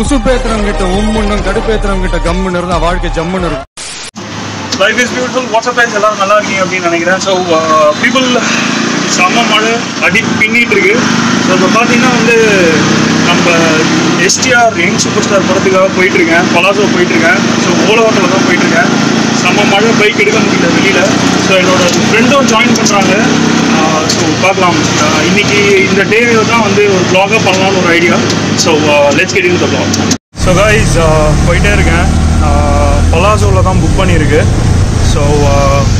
உசுப்பேத்துறவங்க கிட்ட உம்முன்னும் கடுப்பேத்துறவங்க கிட்ட கம்முன்னு இருந்தா வாழ்க்கை ஜம்முன்னு இருக்கும். Life is beautiful what's up times எல்லாரும் நல்லா இருக்கீங்க அப்படின்னு நினைக்கிறேன். ஸோ பீப்புள் uh, செம்ம மழை அடி பின்னிட்டு இருக்கு. ஸோ இப்போ பார்த்தீங்கன்னா வந்து நம்ம எஸ்டிஆர் யங் சூப்பர் ஸ்டார் படத்துக்காக போயிட்டு இருக்கேன். பலாசோ போயிட்டு இருக்கேன். ஸோ ஓலோட்டில் தான் போயிட்டு செம்ம மழை பைக் எடுக்க முடியல வெளியில. ஸோ என்னோட ஃப்ரெண்டும் ஜாயின் பண்ணுறாங்க ஸோ பார்க்கலாம். இன்னைக்கு இந்த டே தான் வந்து ஒரு ப்ளாகாக பண்ணலாம்னு ஒரு idea so let's get in the vlog so guys போயிட்டே இருக்கேன். பலாசோவில் தான் புக் பண்ணியிருக்கு. ஸோ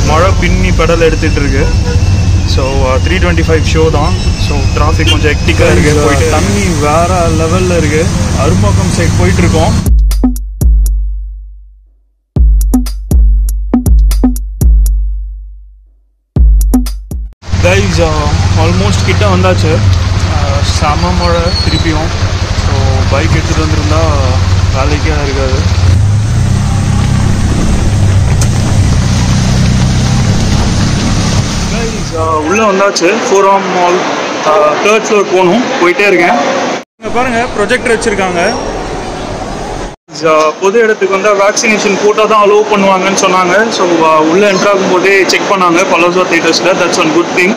மழை பின்னி பெடல் எடுத்துகிட்டு இருக்கு. So three twenty five show தான். ஸோ டிராஃபிக் கொஞ்சம் ஹெக்டிக்காக இருக்குது போயிட்டு தண்ணி வேற லெவலில் இருக்குது அரும்பாக்கம் சைட் போயிட்டு கைஸ் ஆல்மோஸ்ட் uh, கிட்ட வந்தாச்சு. Uh, செம மழை திருப்பியும். ஸோ பைக் எடுத்துகிட்டு வந்திருந்தா வேலைக்கே இருக்காது. Guys, uh, வந்தாச்சு. Forum mall third floor போகணும். போயிட்டே இருக்கேன். இங்கே பாருங்கள் ப்ரொஜெக்டர் வச்சுருக்காங்க. பொது இடத்துக்கு வந்தால் வேக்சினேஷன் போட்டால் தான் அலோவ் பண்ணுவாங்கன்னு சொன்னாங்க. ஸோ உள்ளே என்ட்ராகும் போதே செக் பண்ணாங்க. Palazzo தேட்டர்ஸில் that's one good thing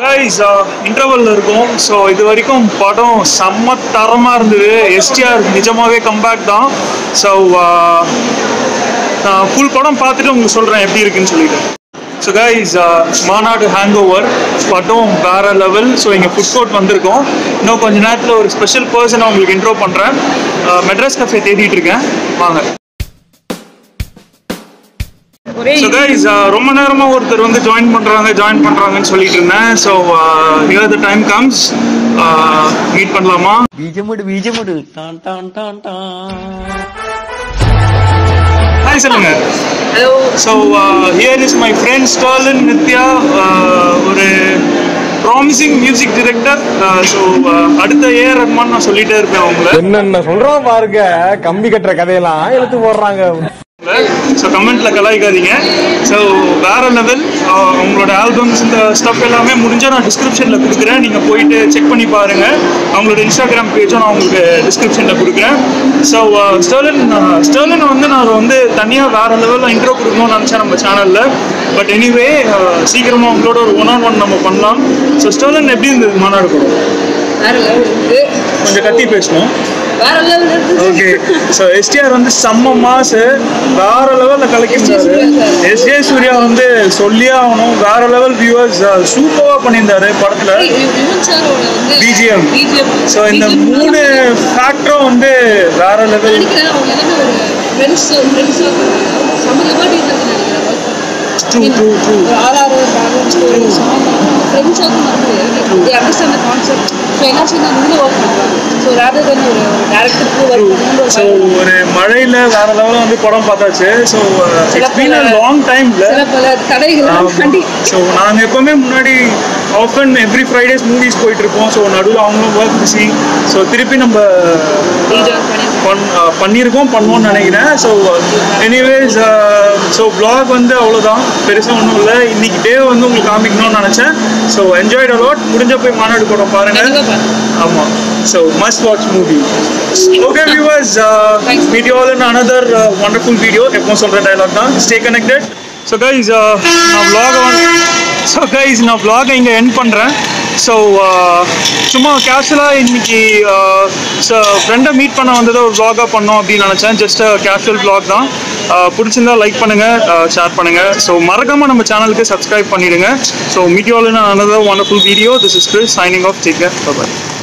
guys இன்டர்வல்ல uh, இருக்கும். ஸோ இது வரைக்கும் படம் செம்ம தரமாக இருந்தது. எஸ்டிஆர் நிஜமாவே கம்பேக் தான். ஸோ uh, நான் ஃபுல் படம் பார்த்துட்டு உங்களுக்கு சொல்கிறேன் எப்படி இருக்குன்னு சொல்லிட்டு. So guys uh, Maanaadu hang over படம் வேற லெவல் ஸோ இங்கே ஃபுட் கோர்ட் வந்திருக்கோம். இன்னும் கொஞ்ச நேரத்தில் ஒரு ஸ்பெஷல் பர்சனை உங்களுக்கு இன்ட்ரோ பண்ணுறேன் மெட்ராஸ் கஃபே தேடிட்டு இருக்கேன். வாங்க. ஸோ கைஸ் uh, ரொம்ப நேரமாக ஒருத்தர் வந்து ஜாயின் பண்ணுறாங்க ஜாயின் பண்ணுறாங்கன்னு சொல்லிட்டு இருந்தேன். So here the time comes meet பண்ணலாமா? பீஜமுடு பீஜமுடு டான் டான் டான் ஹாய் சொல்லுங்க. Hello so here is my friend Stalin Nithya ஒரு ப்ராமிசிங் மியூசிக் டிரெக்டர் ஸோ அடுத்த ஏ ரஹ்மான் நான் சொல்லிட்டே இருப்பேன் அவங்கள என்னென்ன சொல்றோம் பாருங்க. கம்பி கட்டுற கதையெல்லாம் எழுத்து போடுறாங்க. ஸோ கமெண்ட்ல கலாய்க்காதீங்க. ஸோ வேற லெவல் அவங்களோட ஆல்பம்ஸ் இந்த ஸ்டப் எல்லாமே முடிஞ்சா நான் டிஸ்கிரிப்ஷனில் கொடுக்குறேன். நீங்கள் போயிட்டு செக் பண்ணி பாருங்க. அவங்களோட இன்ஸ்டாகிராம் பேஜும் நான் உங்களுக்கு டிஸ்கிரிப்ஷனில் கொடுக்குறேன். ஸோ ஸ்டர்லின் ஸ்டர்லின் வந்து நான் வந்து தனியாக வேற லெவலில் இன்ட்ரோ கொடுக்கணும்னு நினச்சேன் நம்ம சேனலில் பட் எனிவே சீக்கிரமாக அவங்களோட ஒரு ஒன் ஆன் ஒன் நம்ம பண்ணலாம். ஸோ ஸ்டர்லின் எப்படி இருந்தது? மாநாடு கூட கொஞ்சம் கத்தி பேசணும். வேற லெவல் இருக்கு ஓகே ஸோ எஸ்டிஆர் வந்து செம்ம மாசு வேற லெவலில் கலக்கிருந்தாரு எஸ்ஜே சூர்யா வந்து சொல்லியே ஆகணும் வேற லெவல் வியூவர்ஸ் சூப்பராக பண்ணியிருந்தாரு படத்துல. BGM. ஸோ இந்த மூணு ஃபேக்டரும் வந்து வேற லெவல் அவங்க எல்லாமே ஒரு ஃப்ரெண்ட்ஸ் ஆகும் they understand the concept so என்ன செய்ய வந்து ஒர்க் பண்ணுவாங்க ஸோ ரேதர் தென் ஒரு டேரக்டருக்கு ஒர்க் ஸோ ஒரு மழையில வேற லெவலில் வந்து படம் பார்த்தாச்சு. ஸோ லாங் டைம்ல சில பல தடைகள் ஸோ நாங்கள் எப்பவுமே முன்னாடி ஆஃபன் எவ்ரி ஃப்ரைடேஸ் மூவிஸ் போயிட்டு இருப்போம். ஸோ நடுவில் அவங்களும் ஒர்க் பிஸி ஸோ திருப்பி நம்ம. பண் பண்ணியிருக்கோம் பண்ணுவோம்னு நினைக்கிறேன். ஸோ எனிவேஸ் ஸோ vlog வந்து அவ்வளோதான் பெருசாக ஒன்றும் இல்லை. இன்னைக்கு டே வந்து உங்களுக்கு காமிக்கணும்னு நினச்சேன். ஸோ என்ஜாய்ட் அலாட் முடிஞ்ச போய் மாநாடு படம் பாருங்க. கண்டிப்பா பாருங்க. ஆமாம் so must watch movie okay viewers meet all in another wonderful video எப்போ சொல்கிற டைலாக் தான். ஸ்டே கனெக்டட் ஸோ கைஸ் நான் வந்து ஸோ கைஸ் நான் vlog இங்கே எண்ட் பண்ணுறேன் ஸோ uh, சும்மா கேஷுவலாக இன்னைக்கு uh, ஃப்ரெண்டை மீட் பண்ண வந்ததை ஒரு vlog-ஆ பண்ணோம் அப்படின்னு நினச்சேன். ஜஸ்ட் கேஷுவல் ப்ளாக் தான். Uh, பிடிச்சிருந்தா லைக் பண்ணுங்கள் ஷேர் பண்ணுங்கள் ஸோ மறக்காமல் நம்ம சேனலுக்கு சப்ஸ்கிரைப் பண்ணிடுங்க. So meet you another wonderful video this is Chris signing off take care bye